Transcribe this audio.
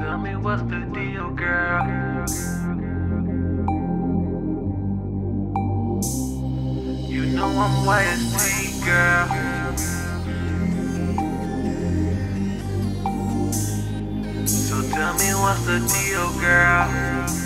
Tell me what's the deal, girl? You know I'm YST, girl. So tell me what's the deal, girl?